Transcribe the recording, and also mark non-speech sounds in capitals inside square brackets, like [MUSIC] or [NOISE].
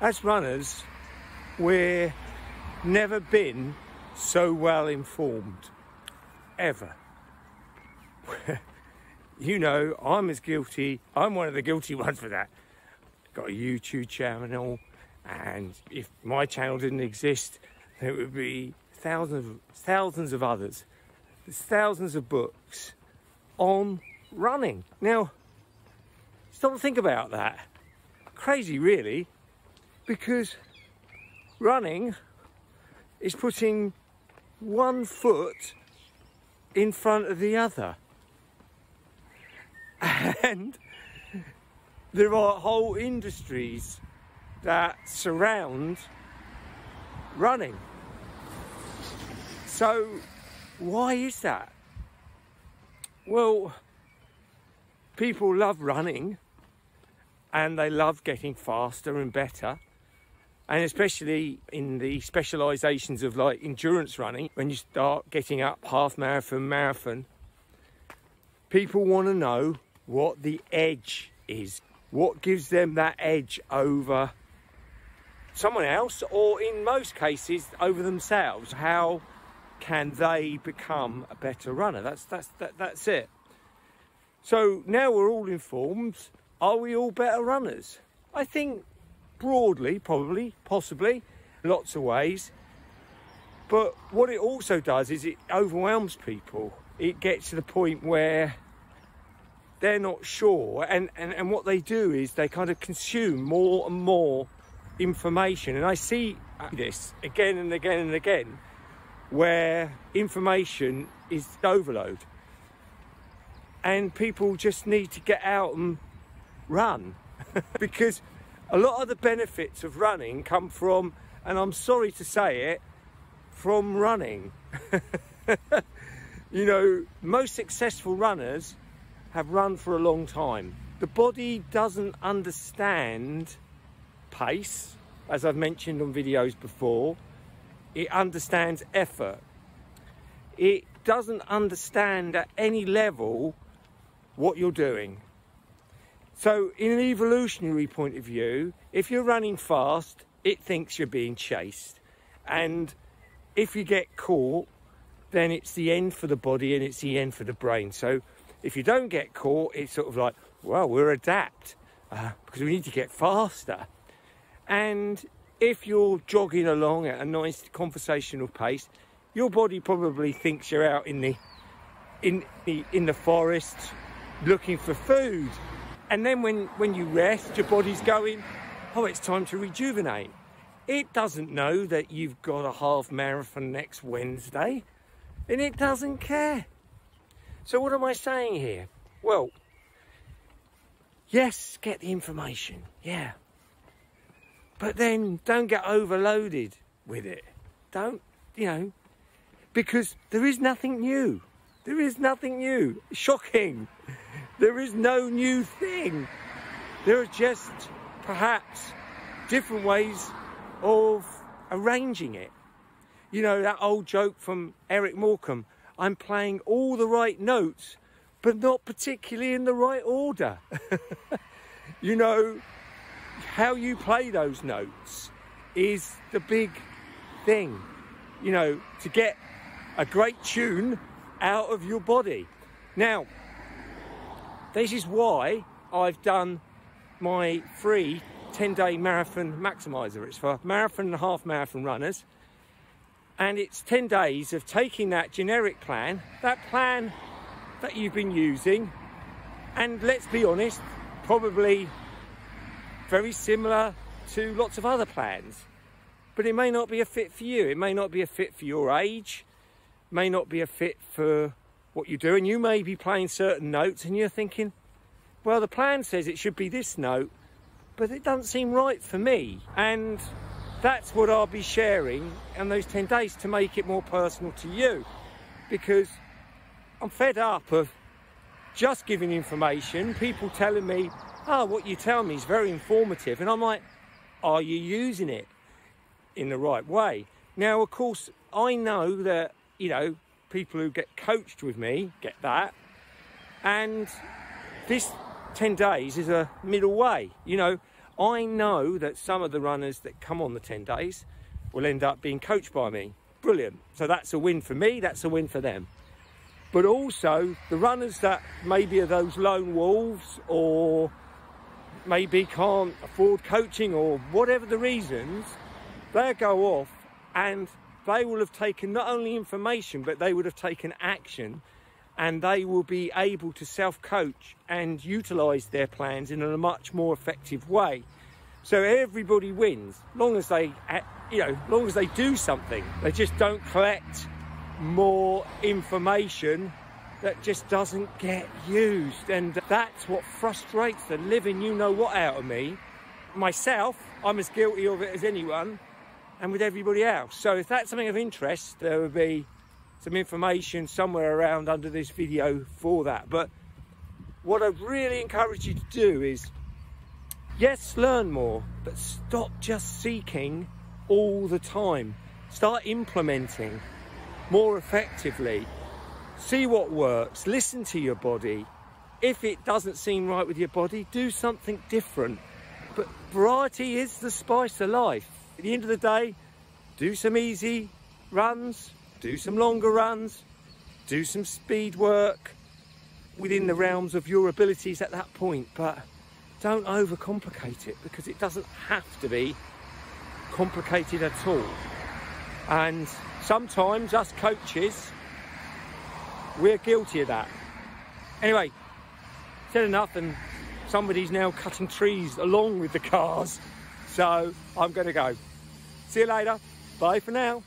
as runners, we're never been so well informed ever. [LAUGHS] you know, I'm as guilty, I'm one of the guilty [LAUGHS] ones for that. Got a YouTube channel, and if my channel didn't exist, there would be thousands of, thousands of others. There's thousands of books on running. Now, stop and think about that. Crazy, really, because running is putting one foot in front of the other. [LAUGHS] And there are whole industries that surround running. So, why is that? Well, people love running and they love getting faster and better. And especially in the specializations of like endurance running, when you start getting up half marathon, marathon, people want to know what the edge is. What gives them that edge over someone else, or in most cases, over themselves? How can they become a better runner? That's that's that, that's it. So now we're all informed. Are we all better runners? I think broadly, probably, possibly, lots of ways. But what it also does is it overwhelms people. It gets to the point where they're not sure, and, and, and what they do is they kind of consume more and more information. And I see this again and again and again where information is overload. And people just need to get out and run [LAUGHS] because a lot of the benefits of running come from, and I'm sorry to say it, from running. [LAUGHS] you know, most successful runners have run for a long time. The body doesn't understand pace, as I've mentioned on videos before. It understands effort. It doesn't understand at any level what you're doing. So, in an evolutionary point of view, if you're running fast, it thinks you're being chased. And if you get caught, then it's the end for the body and it's the end for the brain. So, if you don't get caught, it's sort of like, well, we're adapt uh, because we need to get faster. And if you're jogging along at a nice conversational pace, your body probably thinks you're out in the in the in the forest looking for food and then when, when you rest, your body's going, oh, it's time to rejuvenate. It doesn't know that you've got a half marathon next Wednesday, and it doesn't care. So, what am I saying here? Well, yes, get the information, yeah. But then don't get overloaded with it. Don't, you know, because there is nothing new. There is nothing new. Shocking. There is no new thing. There are just perhaps different ways of arranging it. You know, that old joke from Eric Morecambe I'm playing all the right notes, but not particularly in the right order. [LAUGHS] you know, how you play those notes is the big thing. You know, to get a great tune out of your body. Now, this is why I've done my free 10 day marathon maximizer. It's for marathon and half marathon runners. And it's 10 days of taking that generic plan, that plan that you've been using, and let's be honest, probably very similar to lots of other plans. But it may not be a fit for you. It may not be a fit for your age, may not be a fit for what you do, and you may be playing certain notes and you're thinking, well, the plan says it should be this note, but it doesn't seem right for me. And that's what I'll be sharing in those 10 days to make it more personal to you because I'm fed up of just giving information, people telling me, oh, what you tell me is very informative. And I'm like, are you using it in the right way? Now, of course, I know that, you know, people who get coached with me get that. And this 10 days is a middle way. You know, I know that some of the runners that come on the 10 days will end up being coached by me. Brilliant. So that's a win for me, that's a win for them. But also the runners that maybe are those lone wolves or maybe can't afford coaching or whatever the reasons, they go off and they will have taken not only information but they would have taken action and they will be able to self-coach and utilize their plans in a much more effective way. So everybody wins long as they you know long as they do something. They just don't collect more information that just doesn't get used. And that's what frustrates the living you know what out of me. Myself i'm as guilty of it as anyone and with everybody else so if that's something of interest there will be some information somewhere around under this video for that. But what I'd really encourage you to do is, yes, learn more, but stop just seeking all the time. Start implementing more effectively. See what works, listen to your body. If it doesn't seem right with your body, do something different. But variety is the spice of life. At the end of the day, do some easy runs, do some longer runs, do some speed work within the realms of your abilities at that point, but don't overcomplicate it because it doesn't have to be complicated at all. And sometimes us coaches, we're guilty of that. Anyway, said enough and somebody's now cutting trees along with the cars. So I'm going to go. See you later. Bye for now.